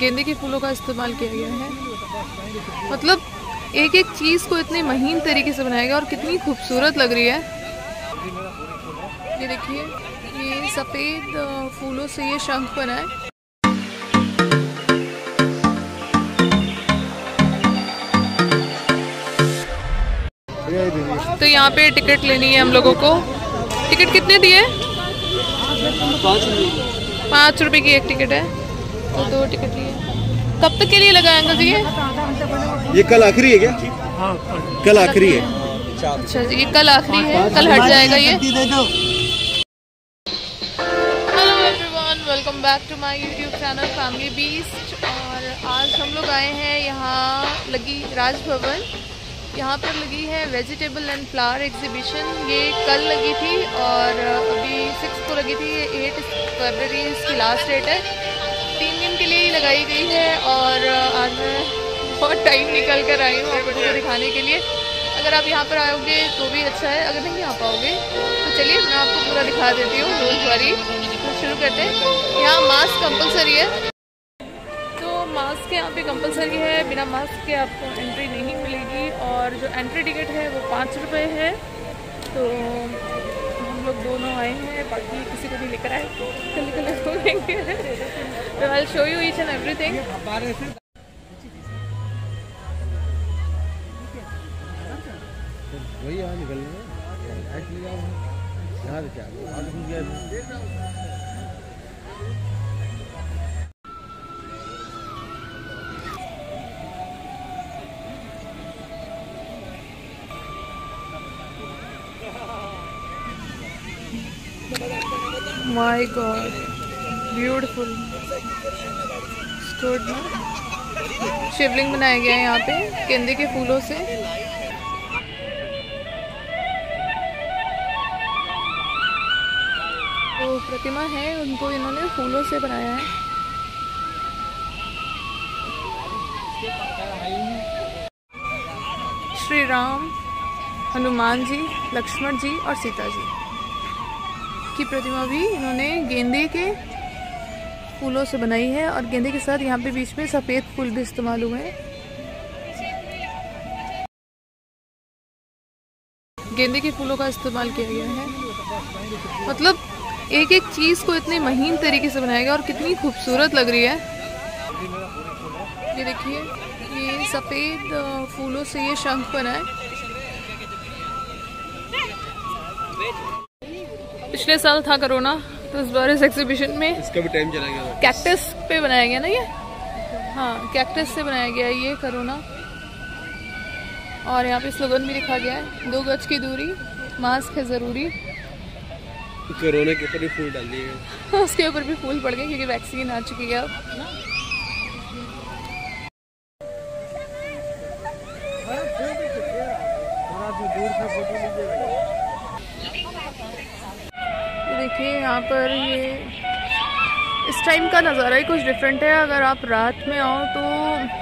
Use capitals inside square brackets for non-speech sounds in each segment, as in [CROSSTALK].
गेंदे के फूलों का इस्तेमाल किया गया है। मतलब एक एक चीज़ को इतने महीन तरीके से बनाया गया और कितनी खूबसूरत लग रही है। ये देखिए, ये सफ़ेद फूलों से ये शंख बना है। तो यहाँ पे टिकट लेनी है हम लोगों को। टिकट कितने दिए पाँच रुपए की एक टिकट है। तो दो टिकट लिए। कब तक के लिए लगा अंकल जी ये? ये कल आखिरी है क्या? कल आखिरी है। अच्छा जी ये कल आखिरी है कल हट जाएगा ये। Hello everyone welcome back to my YouTube channel family beast और आज हम लोग आए हैं यहाँ लगी राजभवन। यहाँ पर लगी है वेजिटेबल एंड फ्लावर एग्जीबिशन ये कल लगी थी और अभी सिक्स को लगी थी एट फरवरी इसकी लास्ट डेट है। लिए ही लगाई गई है और आज मैं बहुत टाइम निकल कर आई हूँ आपको दिखाने के लिए। अगर आप यहाँ पर आओगे तो भी अच्छा है, अगर नहीं आ पाओगे तो चलिए मैं आपको पूरा दिखा देती हूँ रोज़ वारी तो शुरू करते हैं। यहाँ मास्क कंपलसरी है। तो मास्क यहाँ पे कंपलसरी है, बिना मास्क के आपको एंट्री नहीं मिलेगी और जो एंट्री टिकट है वो पाँच रुपये है। तो लोग दोनों आए हैं, बाकी किसी को भी लेकर आए। कल कल घूमेंगे I show you each and everything my God, beautiful. Good Shivling बनाया गया है यहाँ पे, गेंदे के फूलों से। तो प्रतिमा है, उनको इन्होंने फूलों से बनाया है। श्री राम, हनुमान जी, लक्ष्मण जी और सीता जी। की प्रतिमा भी इन्होंने गेंदे के फूलों से बनाई है और गेंदे के साथ यहाँ पे बीच में सफ़ेद फूल भी इस्तेमाल हुए हैं। गेंदे के फूलों का इस्तेमाल किया गया है। मतलब एक एक चीज़ को इतने महीन तरीके से बनाया गया और कितनी खूबसूरत लग रही है। ये देखिए, ये सफ़ेद फूलों से ये शंख बना है। पिछले साल था कोरोना तो इस बार इस एग्जीबिशन में इसका भी टाइम चला गया कैक्टस पे बनाया गया ना ये? हाँ कैक्टस से बनाया गया ये कोरोना। और यहाँ पे स्लोगन भी लिखा गया है दो गज की दूरी मास्क है ज़रूरी। कोरोना के ऊपर भी फूल डाल दिए उसके ऊपर भी फूल पड़ गए क्योंकि वैक्सीन आ चुकी है अब। यहाँ पर ये, इस टाइम का नज़ारा ही कुछ डिफरेंट है। अगर आप रात में आओ तो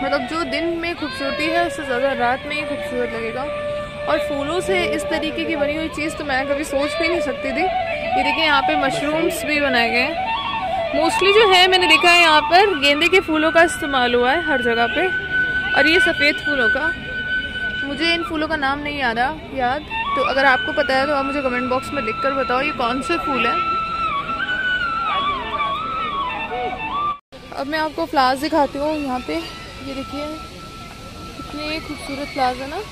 मतलब जो दिन में खूबसूरती है, उससे ज़्यादा रात में ही खूबसूरत लगेगा। और फूलों से इस तरीके की बनी हुई चीज़ तो मैं कभी सोच भी नहीं सकती थी। ये देखिए, यहाँ पे मशरूम्स भी बनाए गए हैं। मोस्टली जो है, मैंने देखा है यहाँ पर, गेंदे के फूलों का इस्तेमाल हुआ है हर जगह पे। और ये सफ़ेद फूलों का। मुझे इन फूलों का नाम नहीं आ रहा, याद। तो अगर आपको पता है तो आप मुझे कमेंट बॉक्स में लिख कर बताओ, ये कौन से फूल हैं? अब मैं आपको फ्लावर्स दिखाती हूँ यहाँ पे। ये देखिए, कितने खूबसूरत फ्लावर्स है ना।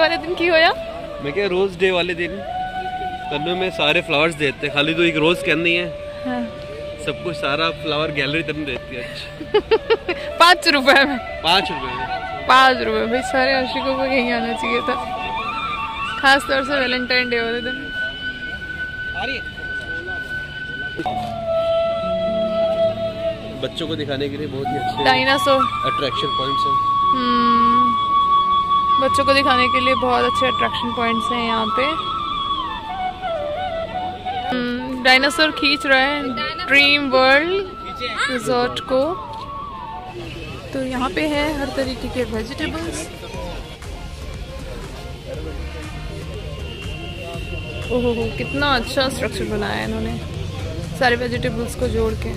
वाले दिन की होया मैं क्या रोज डे वाले दिन। तन्नू में सारे फ्लावर्स देते हैं खाली तो एक रोज कहनी है। हाँ। सब कुछ सारा फ्लावर गैलरी तन देती है अच्छा पाँच रुपए में। पाँच रुपए में। पाँच रुपए भाई सारे आशिकों को यहीं आना चाहिए था। खास तौर से वैलेंटाइन डे वाले दिन। बच्चों को दिखाने के लिए बहुत ही अच्छे डायनासोर अट्रैक्शन पॉइंट्स हैं। हम्म, बच्चों को दिखाने के लिए बहुत अच्छे अट्रैक्शन पॉइंट्स हैं यहाँ पे। डायनासोर खींच रहा है। ड्रीम वर्ल्ड रिजॉर्ट को। तो यहाँ पे है हर तरीके के वेजिटेबल्स ओहो कितना अच्छा स्ट्रक्चर बनाया है इन्होंने। सारे वेजिटेबल्स को जोड़ के।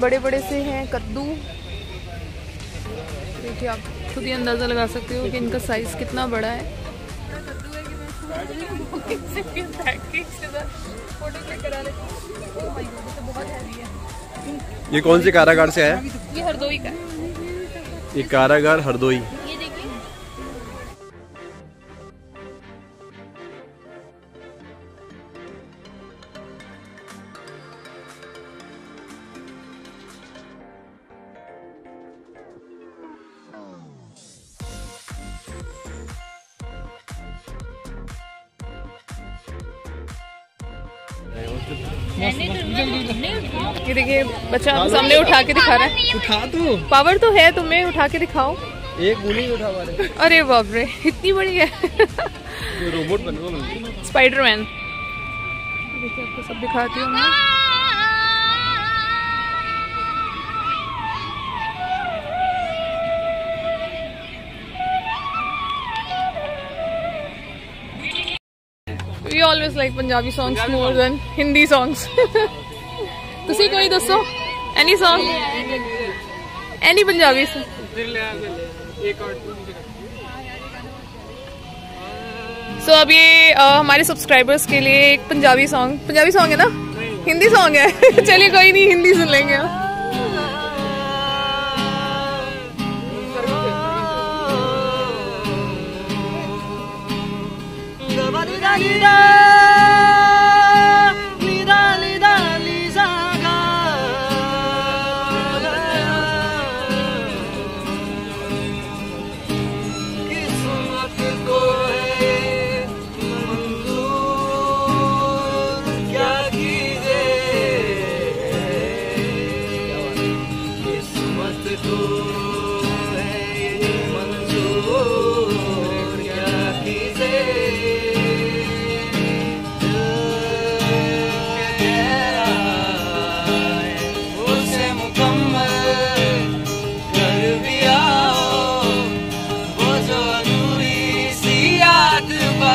बड़े बड़े से हैं कद्दू। देखिए आप खुद ही अंदाज़ा लगा सकते हो कि इनका साइज़ कितना बड़ा है। ये कौन से कारागार से आया? ये हरदोई का है। ये कारागार हरदोई। बच्चा आपके सामने उठा के दिखा रहा है उठा तो पावर तो है तुम्हें उठा के दिखाओ एक गोली उठा पा अरे बाप रे इतनी बड़ी है रहे रोबोट बन गया स्पाइडरमैन देखिए आपको सब दिखाती हूँ मैं We always like Punjabi songs more than Hindi songs. ਤੁਸੀਂ ਕੋਈ ਦੱਸੋ Any song any Punjabi so so, अब ये हमारे सब्सक्राइबर्स के लिए एक पंजाबी सॉन्ग पंजाबी सॉन्ग है ना? हिंदी सॉन्ग है। [LAUGHS] चलिए कोई नहीं हिंदी सुन लेंगे। आप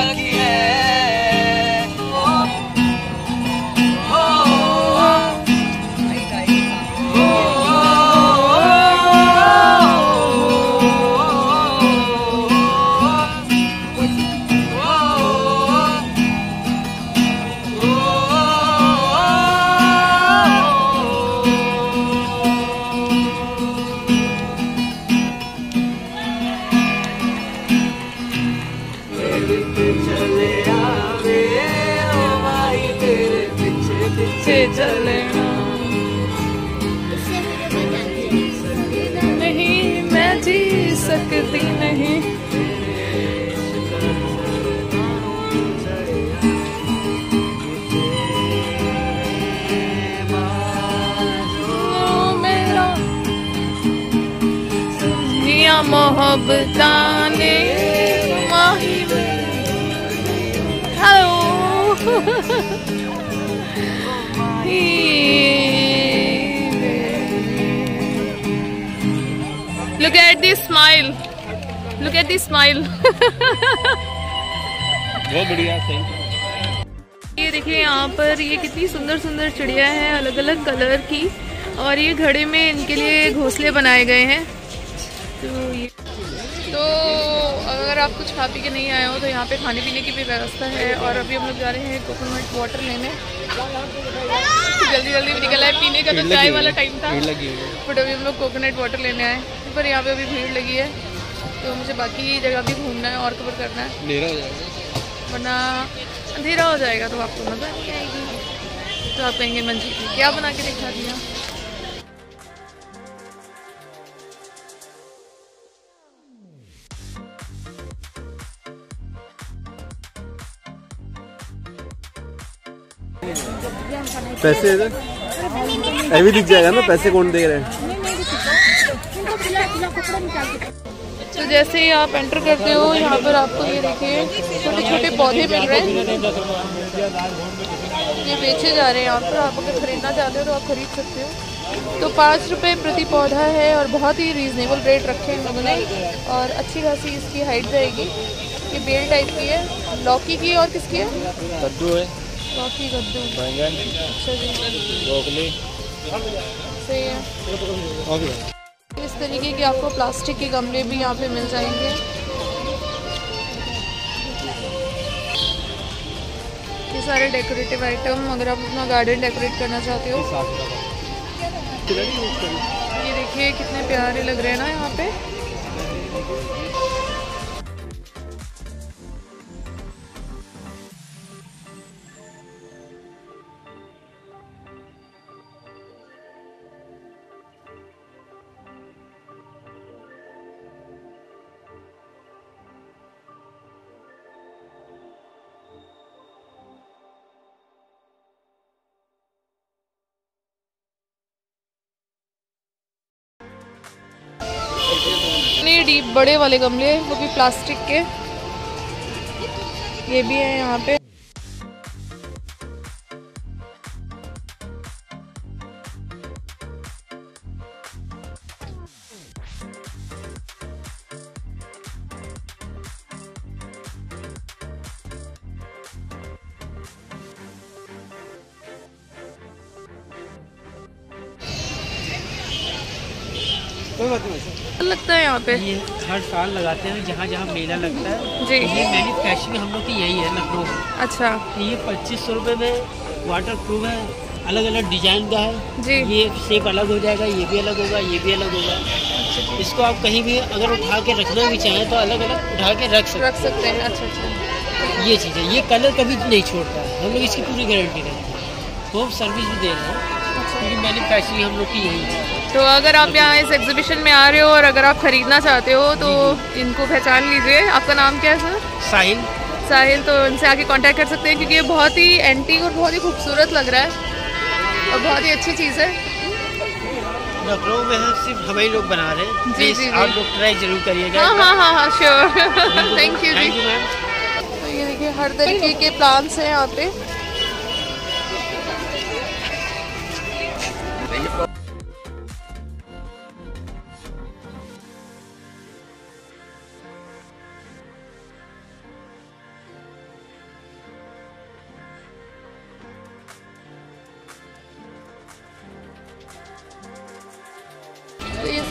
याद मोहब्बत ने माही Look at this smile. Look at this smile. बहुत बढ़िया थैंक यू ये देखिए यहाँ पर ये कितनी सुंदर सुंदर चिड़िया है अलग अलग कलर की और ये घड़े में इनके लिए घोंसले बनाए गए हैं तो तो अगर आप कुछ खा पी के नहीं आए हो तो यहाँ पे खाने पीने की भी व्यवस्था है और अभी हम लोग जा रहे हैं कोकोनट वाटर लेने। जल्दी जल्दी भी निकल आए। पीने का तो चाय वाला टाइम था। है। बट अभी हम लोग कोकोनट वाटर लेने आए। पर यहाँ पे अभी भीड़ लगी है। तो मुझे बाकी जगह भी घूमना है और कवर करना है। अंधेरा हो जाएगा। वरना अंधेरा हो जाएगा तो आपको मज़ा नहीं आएगी तो आप कहेंगे मंजी क्या बना के दिखा दिया? पैसे इधर अभी दिख जाएगा ना पैसे कौन दे रहे हैं तो जैसे ही आप एंटर करते हो यहाँ पर आपको ये देखिए छोटे छोटे पौधे मिल रहे हैं ये बेचे जा रहे हैं यहाँ पर आप अगर खरीदना चाहते हो तो आप खरीद सकते हो तो पाँच रुपये प्रति पौधा है और बहुत ही रीजनेबल रेट रखे हैं इन लोगों ने और अच्छी खासी इसकी हाइट जाएगी ये बेल टाइप की है लौकी की और किसकी है कद्दू है लौकी कद्दू बैंगन अच्छा जी। ब्रोकली। सही है। इस तरीके के आपको प्लास्टिक के गमले भी यहाँ पे मिल जाएँगे। ये सारे डेकोरेटिव आइटम अगर आप अपना गार्डन डेकोरेट करना चाहते हो। ये देखिए कितने प्यारे लग रहे हैं ना यहाँ पे। बड़े वाले गमले वो भी प्लास्टिक के। ये भी है यहाँ पे। लगता है यहाँ पे। ये हर साल लगाते हैं जहाँ जहाँ मेला लगता है। जी। ये मैन्युफैक्चरिंग हम लोग की यही है लखनऊ में। अच्छा। तो ये पच्चीस सौ रुपये में वाटर प्रूफ है अलग अलग डिज़ाइन का है। जी। ये शेप अलग हो जाएगा ये भी अलग होगा ये भी अलग होगा। इसको आप कहीं भी अगर उठा के रखना भी चाहें तो अलग अलग उठा के रख सकते रख सकते हैं अच्छा अच्छा। ये चीज़ है ये कलर कभी नहीं छोड़ता है। हम लोग इसकी पूरी गारंटी देते हैं। होम सर्विस भी दे रहे हैं। क्योंकि मैन्युफैक्चरिंग हम लोग की यही है। तो अगर आप यहाँ इस एग्जीबिशन में आ रहे हो और अगर आप खरीदना चाहते हो तो इनको पहचान लीजिए। आपका नाम क्या है सर? साहिल। साहिल तो इनसे आके कांटेक्ट कर सकते हैं क्योंकि ये बहुत ही एंटीक और बहुत ही खूबसूरत लग रहा है और बहुत ही अच्छी चीज़ है। लखनऊ में है सिर्फ़ हम ही लोग बना रहे हैं। जी, जी। आप लोग ट्राई ज़रूर करिएगा। हाँ हाँ हाँ हाँ sure thank you thank ji. You ma'am तो ये देखिए हर तरीके के प्लांट्स हैं यहाँ पे।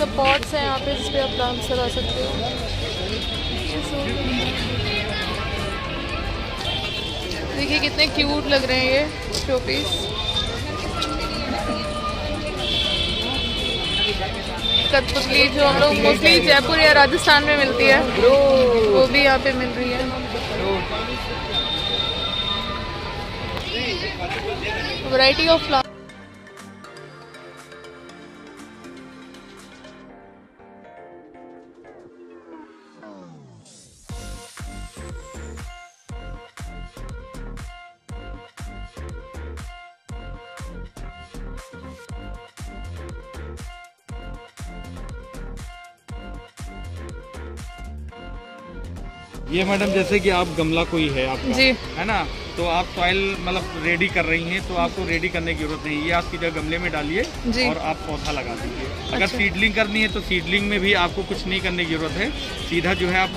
सब पॉट्स हैं यहाँ पे जिस पे आप प्लांट्स लगा सकते हो। देखिए कितने क्यूट लग रहे हैं ये शो पीस कठपुतली जो हम लोग मोस्टली जयपुर या राजस्थान में मिलती है, वो भी यहाँ पे मिल रही है। वैरायटी ऑफ़ फ्लावर ये मैडम जैसे कि आप गमला कोई है आपका जी। है ना? तो आप सॉइल मतलब रेडी कर रही हैं तो आपको रेडी करने की ज़रूरत नहीं है। ये आपकी जगह गमले में डालिए और आप पौधा लगा दीजिए। अच्छा। अगर। सीडलिंग करनी है तो सीडलिंग में भी आपको कुछ नहीं करने की ज़रूरत है। सीधा जो है आप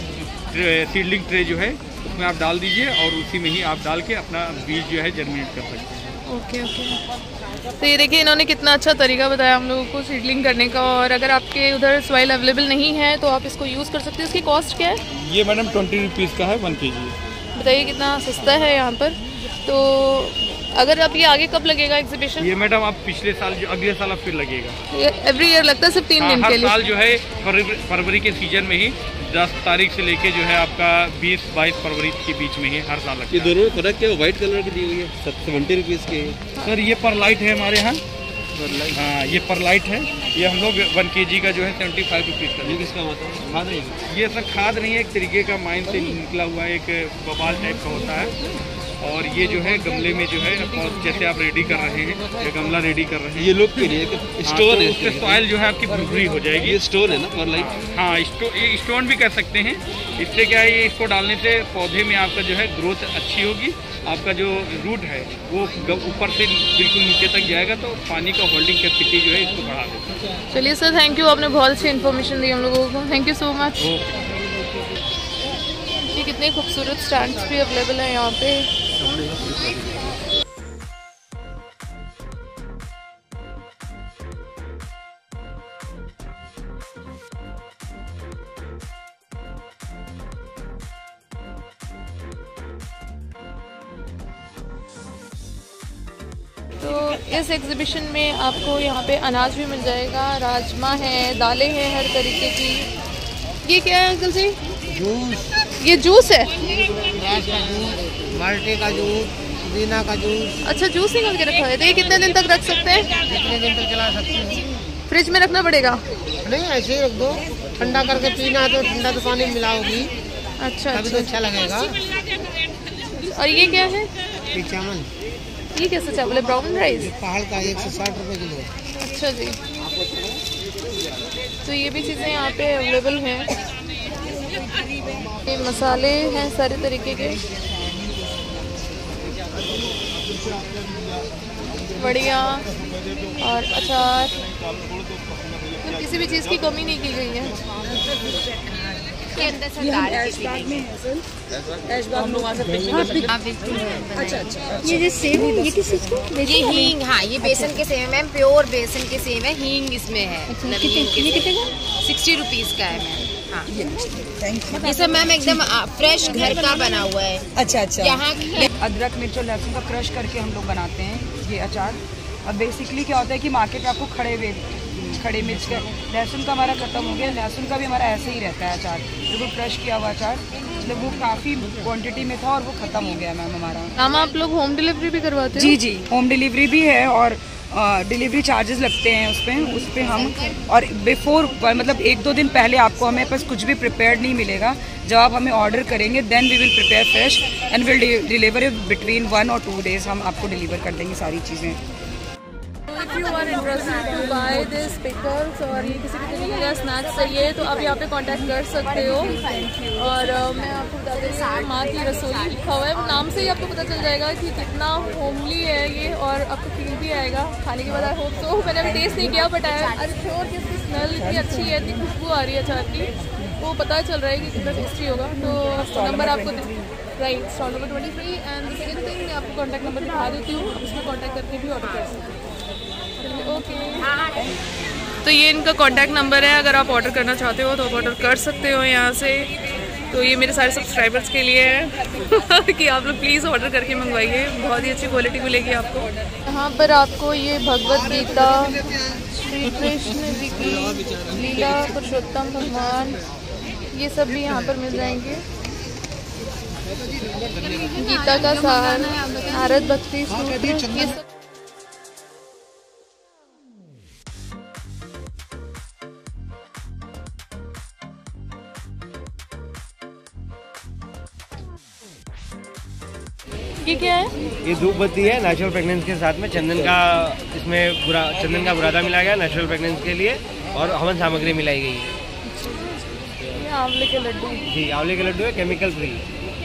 सीडलिंग ट्रे जो है उसमें आप डाल दीजिए और उसी में ही आप डाल के अपना बीज जो है जर्मिनेट कर सकते हैं। Okay okay. तो ये देखिए इन्होंने कितना अच्छा तरीका बताया हम लोगों को सीडलिंग करने का। और अगर आपके उधर सॉइल अवेलेबल नहीं है तो आप इसको यूज़ कर सकते हैं। इसकी कॉस्ट क्या है? ये मैडम ट्वेंटी रुपीज़ का है वन के जी बताइए कितना सस्ता है यहाँ पर। तो अगर आप ये आगे कब लगेगा एग्जीबिशन ये मैडम आप पिछले साल जो अगले साल अब फिर लगेगा। एवरी ईयर लगता है सिर्फ़ तीन हाँ, दिन के लिए? साल जो है फरवरी के सीज़न में ही 10 तारीख से लेके जो है आपका बीस बाईस फरवरी के बीच में ही हर साल लगता ये दोनों में फ़र्क क्या है? व्हाइट कलर की दी हुई है? सेवेंटी रुपीज़ की सर ये पर लाइट है हमारे यहाँ। हाँ ये पर लाइट है। ये हम लोग वन के जी का जो है सेवेंटी फाइव रुपीज़ का ये किसका होता है? खाद नहीं ये? सर खाद नहीं है एक तरीके का माइंड से निकला हुआ एक बबाल टाइप का होता है। और ये जो है गमले में जो है जैसे आप रेडी कर रहे हैं ये गमला रेडी कर रहे हैं। ये लोग के लिए हाँ, स्टोन तो है उससे इसके सॉइल जो है आपकी भुरभुरी हो जाएगी। ये स्टोन है ना लाइट हाँ ये स्टोन भी कर सकते हैं। इससे क्या है ये इसको डालने से पौधे में आपका जो है ग्रोथ अच्छी होगी। आपका जो रूट है वो ऊपर से बिल्कुल नीचे तक जाएगा तो पानी का होल्डिंग कैपेसिटी जो है इसको बढ़ा देगा। चलिए सर थैंक यू आपने बहुत अच्छी इन्फॉर्मेशन दी हम लोगों को। थैंक यू सो मच ये कितने खूबसूरत स्टैंड्स भी अवेलेबल हैं यहाँ पे। तो इस एग्जीबिशन में आपको यहाँ पे अनाज भी मिल जाएगा राजमा है दालें हैं हर तरीके की। ये क्या है अंकल जी? जूस ये जूस है? माल्टे का जूस पुदीना का जूस। अच्छा जूस निकल के रखा है। तो ये कितने दिन तक रख सकते हैं? कितने दिन तक चला सकते हैं? फ्रिज में रखना पड़ेगा? नहीं ऐसे ही रख दो। ठंडा करके पीना तो ठंडा तो पानी मिलाओगी। अच्छा तभी तो अच्छा। अच्छा लगेगा। और ये क्या है? ये चावल। ये कैसे चावल है? Brown rice? पहाड़ का एक सौ साठ रुपये किलो अच्छा जी। तो ये भी चीज़ें यहाँ पे अवेलेबल हैं। ये मसाले हैं सारे तरीके के। बढ़िया। और अचार मतलब किसी भी चीज़ की कमी नहीं की गई है। ये जो सेव है ये किस चीज़ की? ये हींग। हाँ ये बेसन के सेव है मैम प्योर बेसन के सेव है हींग इसमें है कितने हींग के ये कितने का? सिक्सटी रुपीज़ का है मैम। हाँ। ये सब मैम एकदम फ्रेश घर का बना हुआ है। अच्छा अच्छा। यहाँ अदरक मिर्च और लहसुन का क्रश करके हम लोग बनाते हैं ये अचार। और बेसिकली क्या होता है कि मार्केट में आपको खड़े हुए खड़े मिर्च का लहसुन का हमारा खत्म हो गया। लहसुन का भी हमारा ऐसे ही रहता है अचार। बिल्कुल क्रश किया हुआ अचार मतलब वो काफ़ी क्वांटिटी में था और वो खत्म हो गया मैम हमारा। नाम आप लोग होम डिलीवरी भी करवाते हैं? जी जी। होम डिलीवरी भी है और डिलीवरी चार्जेस लगते हैं उस पर उस पर हम और बिफोर मतलब एक दो दिन पहले आपको हमें पास कुछ भी प्रिपेयर नहीं मिलेगा। जब आप हमें ऑर्डर करेंगे then we will prepare fresh and will deliver between one और टू डेज़ हम आपको डिलीवर कर देंगे सारी चीज़ें। If you are interested to buy this pickles और ये किसी भी तरीके स्नैक्स चाहिए तो आप यहाँ पे कांटेक्ट कर सकते हो। और मैं आपको बता हूँ माँ की रसोई लिखा हुआ है। नाम से ही आपको पता चल जाएगा कि कितना होमली है ये और आपको फील भी आएगा। खाने के बाद आई होप सो मैंने अभी टेस्ट नहीं किया बट इसकी स्मेल इतनी अच्छी है, इतनी खुशबू आ रही है अचार की। वो पता चल रहा है कि कितना टेस्टी होगा। तो नंबर आपको right stall number twenty three and second thing मैं आपको कॉन्टैक्ट नंबर दिखा देती हूँ। उसमें कॉन्टैक्ट करके भी ऑर्डर कर सकते हो। तो ये इनका कॉन्टैक्ट नंबर है, अगर आप ऑर्डर करना चाहते हो तो आप ऑर्डर कर सकते हो यहाँ से। तो ये मेरे सारे सब्सक्राइबर्स के लिए है। [LAUGHS] कि आप लोग प्लीज़ ऑर्डर करके मंगवाइए। बहुत ही अच्छी क्वालिटी मिलेगी आपको। यहाँ पर आपको ये भगवत गीता, श्री कृष्ण जी की लीला, पुरुषोत्तम भगवान, ये सब भी यहाँ पर मिल जाएँगे। गीता का सार भारत भक्ति सूत्र, ये सब ये क्या है? ये धूप बत्ती है नेचुरल प्रेगनेंस के साथ में चंदन का इसमें बुरा चंदन का बुरादा मिलाया गया नेचुरल प्रेगनेंस के लिए और हवन सामग्री मिलाई गई है। ये आंवले के लड्डू। जी आंवले के लड्डू है chemical free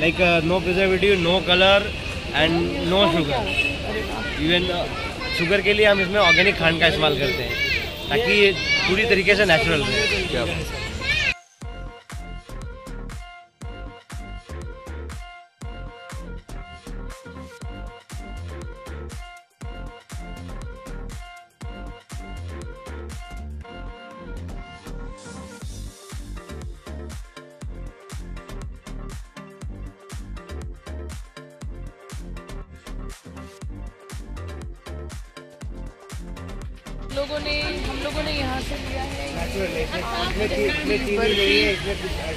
like no preservative no colour and no sugar even sugar के लिए हम इसमें ऑर्गेनिक खांड का इस्तेमाल करते हैं ताकि ये पूरी तरीके से नेचुरल रहे।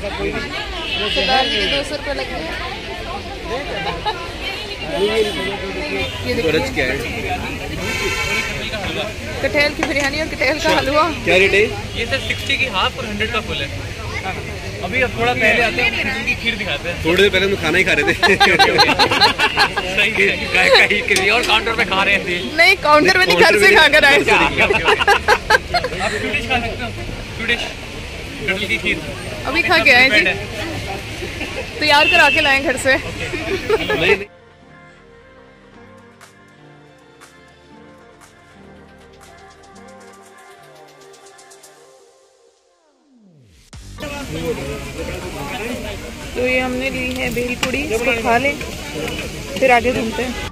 ऐसा कोई के दो सौ रुपये क्या है? कटहल की बिरयानी और कटहल का हलवा। क्या रेट है? ये सर सिक्सटी की हाफ़ और हंड्रेड का फुल है। अभी अब थोड़ा पहले आते हैं की खीर दिखाते हैं। थोड़ी देर पहले हम खाना ही खा रहे थे। [LAUGHS] सही है। [LAUGHS] कहीं कहीं और काउंटर पे खा रहे थे। नहीं काउंटर में नहीं घर से खाकर आए। आप खा सकते हो। कटल की खीर अभी खा के आए जी। तैयार करा के लाए घर से। तो ये हमने ली है भेल पूड़ी इसको खा लें फिर आगे घूमते हैं।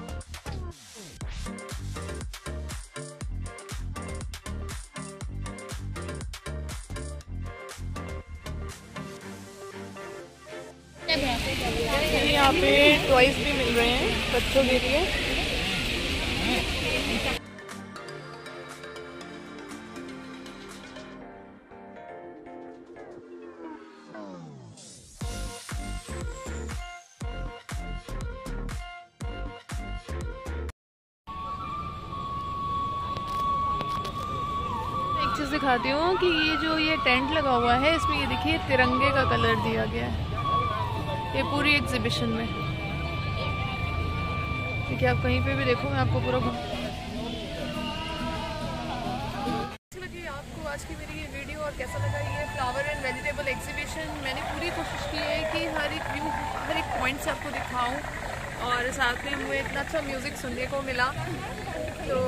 हैं बच्चों के लिए एक चीज़ दिखाती हूँ कि ये जो ये टेंट लगा हुआ है, इसमें ये देखिए, तिरंगे का कलर दिया गया है। ये पूरी एग्जीबिशन में। देखिए, आप कहीं पे भी देखो, मैं आपको पूरा घूम लगी आपको आज की मेरी ये वीडियो और कैसा लगा ये फ्लावर एंड वेजिटेबल एग्जीबिशन मैंने पूरी कोशिश की है कि हर एक व्यू हर एक पॉइंट से आपको दिखाऊँ और साथ में मुझे इतना अच्छा म्यूज़िक सुनने को मिला। तो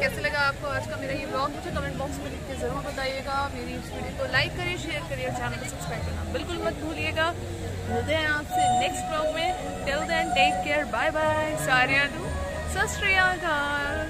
कैसे लगा आपको आज का मेरा ये ब्लॉग मुझे कमेंट बॉक्स में लिख के ज़रूर बताइएगा। मेरी इस वीडियो को लाइक करिए शेयर करिए और चैनल को सब्सक्राइब करना बिल्कुल मत भूलिएगा। मिलते हैं आपसे नेक्स्ट ब्लॉग में। Till then take care bye bye सारिया सत श्री अकाल।